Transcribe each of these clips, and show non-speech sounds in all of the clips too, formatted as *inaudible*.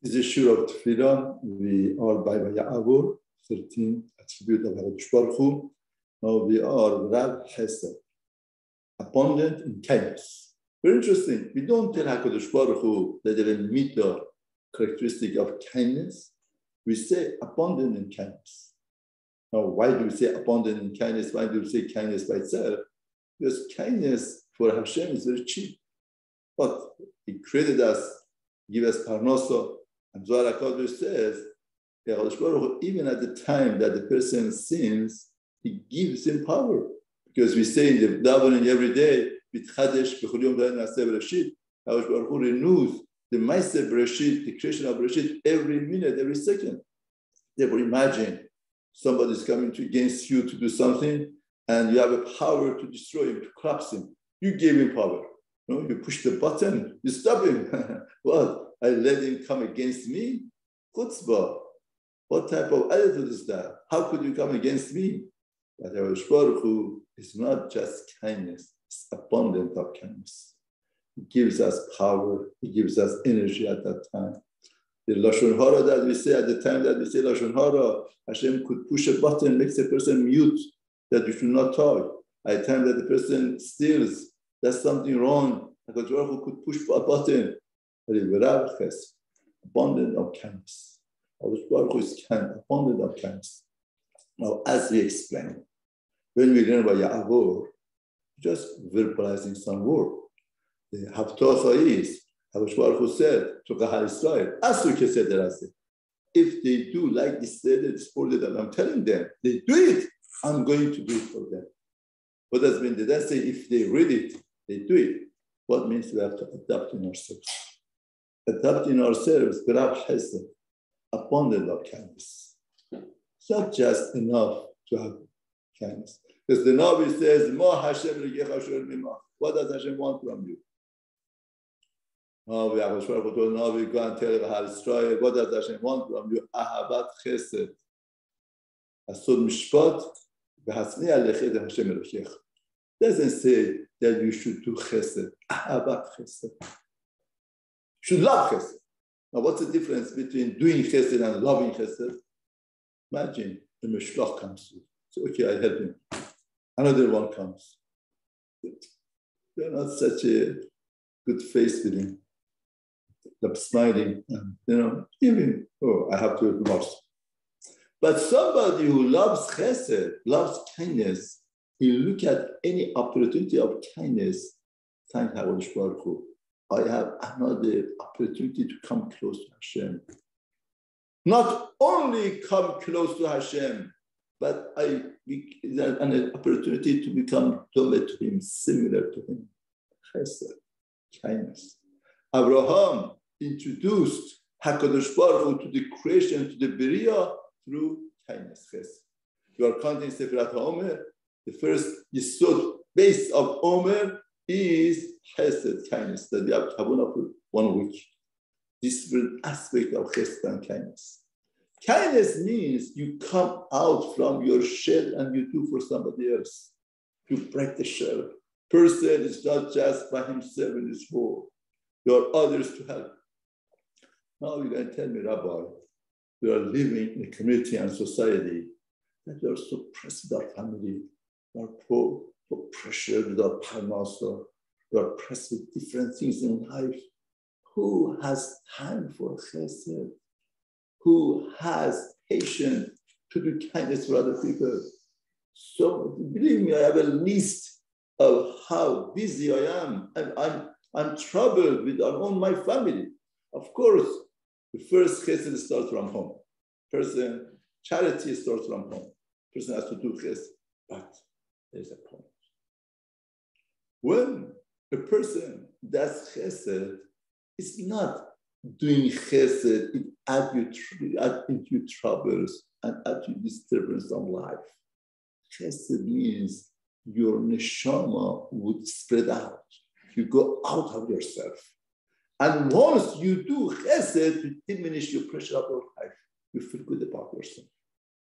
This is Shiur of Tefillah. We are by Ya'avur, 13 attribute of HaKadosh Baruch Hu. Now we are Rav Hesed, abundant in kindness. Very interesting. We don't tell HaKadosh Baruch Hu that there is a meter characteristic of kindness. We say abundant in kindness. Now, why do we say abundant in kindness? Why do we say kindness by itself? Because kindness for Hashem is very cheap. But He created us, give us parnasa, and Zohar HaKadosh says, even at the time that the person sins, he gives him power. Because we say in the davening every day, Baruch Hu renews the Maaseh Bereshit, the creation of Bereshit, every minute, every second. Therefore, imagine somebody is coming to, against you to do something, and you have a power to destroy him, to collapse him. You gave him power. You, know, you push the button, you stop him. *laughs* what? I let him come against me? Chutzpah. What type of attitude is that? How could you come against me? But our Baruch Hu is not just kindness, it's abundant of kindness. He gives us power, he gives us energy at that time. The Lashon Hara that we say at the time that we say Lashon Hara, Hashem could push a button, makes a person mute, that you should not talk. At the time that the person steals, that's something wrong. Baruch Hu could push a button, abundant of kindness. Allah Baruch is kind, abundant of kindness. Now, as we explained, when we learn about Ya'avor, just verbalizing some word. The Haftorah is, Baruch Hu said to Kahal Israel, Asu Keseder If they do like this this order that I'm telling them, they do it, I'm going to do it for them. What does mean? Did I say if they read it, they do it? What means we have to adapt in ourselves? Adapting ourselves, grab hesed, abundant of kindness. It's not just enough to have kindness. Because the Nabi says, Ma Hashem What does Hashem want from you? Nabi, Achosh told Nabi, go and tell Bahar Israel, what does Hashem want from you? Ahabat chesed. Asod mishpat, v'hasni alechet Hashem Elokech. Doesn't say that you should do chesed. Ahabat chesed should love chesed. Now, what's the difference between doing chesed and loving chesed? Imagine the meshulach comes through. So, okay, I help him. Another one comes. You're not such a good face with him. I'm smiling, you know, even, oh, I have to remorse. But somebody who loves chesed, loves kindness, he look at any opportunity of kindness, thank HaKadosh Baruch Hu. I have another opportunity to come close to Hashem. Not only come close to Hashem, but I an opportunity to become to Him, similar to Him. Chesed, kindness. Abraham introduced Hakadosh Baruch to the creation, to the Beriah through kindness. Chesed. You are counting Sefirat Omer. The first Yisod base of Omer is chesed, kindness, that we have Kabbalah for one week. This aspect of chesed and kindness. Kindness means you come out from your shell and you do for somebody else. You break the shell. Person is not just by himself in this world. There are others to help. Now you're going to tell me, Rabbi, we are living in a community and society that we are so pressed our family, we are poor, so pressured with our parnasa, you are pressed with different things in life. Who has time for chesed? Who has patience to do kindness for other people? So believe me, I have a list of how busy I am. I'm, I'm, I'm troubled with our own my family. Of course, the first chesed starts from home. Person, charity starts from home. Person has to do chesed. But there's a point. When a person does chesed it's not doing chesed, it adds you, add troubles and add you disturbance of life. Chesed means your neshama would spread out. You go out of yourself. And once you do chesed, you diminish your pressure of your life. You feel good about yourself.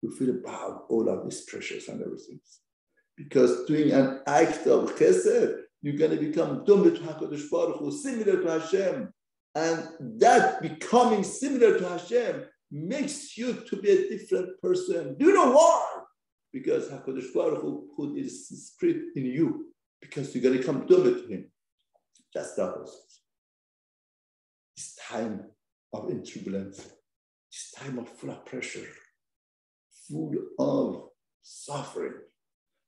You feel about all of these pressures and everything. Because doing an act of chesed you're going to become Domeh to HaKadosh Baruch Hu, similar to Hashem. And that becoming similar to Hashem makes you to be a different person. Do you know why? Because HaKadosh Baruch Hu put his spirit in you because you're going to come dumb to him. That's the opposite. This time of turbulence, this time of full of pressure, full of suffering.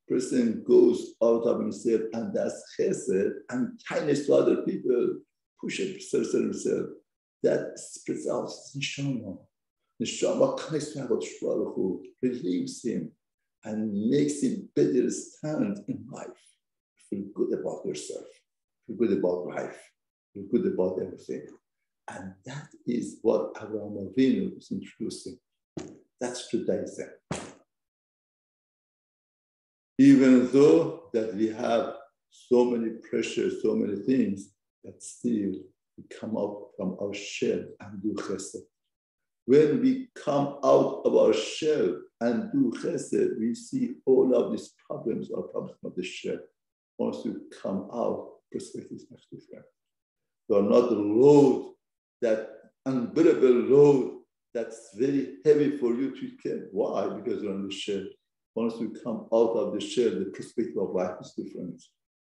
Person goes out of himself and does chesed and kindness to other people, push himself. That spreads out neshama. Neshama connects to HaKadosh relieves him, and makes him better stand in life. Feel good about yourself. Feel good about life. Feel good about everything. And that is what Avraham Avinu is introducing. That's Judaism. Even though that we have so many pressures, so many things, but still we come out from our shell and do chesed. When we come out of our shell and do chesed, we see all of these problems are problems of the shell. Once you come out, perspective is much different. You are not the load, that unbearable load that's very heavy for you to carry. Why? Because you're on the shell. Once you come out of the shell, the perspective of life is different.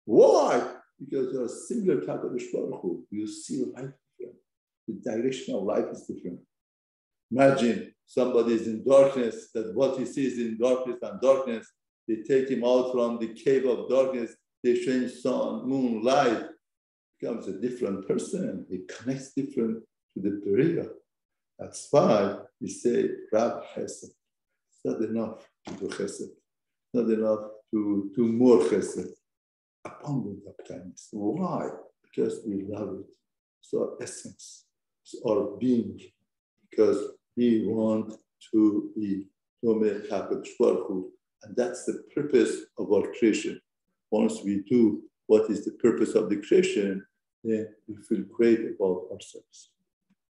Why? Because you're a similar type of Baruch You see life different. The direction of life is different. Imagine somebody is in darkness, that what he sees in darkness and darkness, they take him out from the cave of darkness, they change sun, moon, light, becomes a different person. He connects different to the Beriah. That's why we say Rab Chesed. Not enough to do Chesed. Not enough to do more Chesed. Abundant of kindness. Why? Because we love it. It's our essence. It's our being. Because we want to be Tome Baruch And that's the purpose of our creation. Once we do what is the purpose of the creation, then we feel great about ourselves.